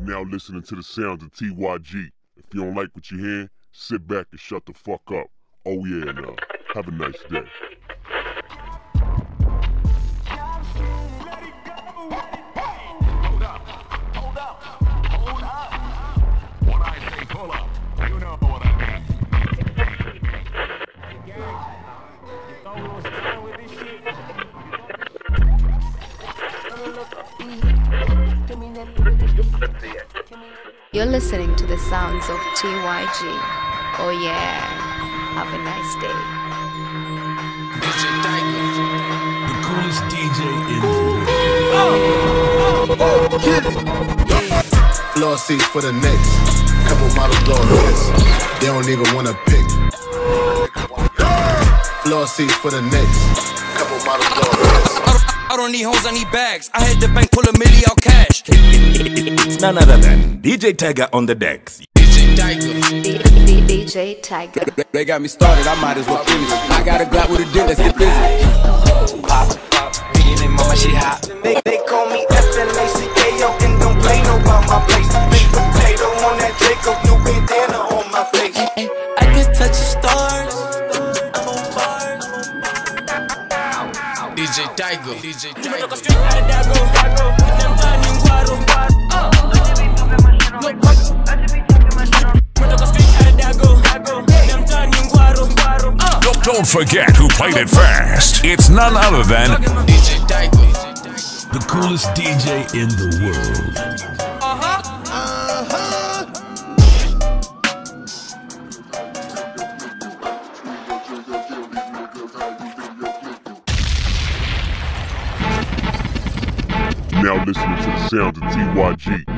Now listening to the sounds of TYG. If you don't like what you hear, sit back and shut the fuck up. Oh yeah, now. Have a nice day. You're listening to the sounds of TYG. Oh yeah. Have a nice day. The coolest DJ in the world. Floor seats for the Knicks. Couple models blowing hits. They don't even wanna pick. Floor seats for the Knicks. Couple models blowing hits. I don't, I don't need hoes, I need bags. I had the bank pull a milli out cash. It's none other than DJ Tyga on the decks. DJ Tyga. D- D- DJ Tyga. They got me started, I might as well finish. I got a Glock with a dick, let's get busy. Pop, pop, being mama, she hot. They, they call me F-L-A-C-K-O and don't play no about my place. Big potato on that Draco, new bandana on my face. I can touch the stars. I'm on fire. DJ Tyga. DJ Tyga. Don't, don't forget who played it first. It's none other than DJ Tyga. the coolest DJ in the world. You're now listening to the sounds of TYG.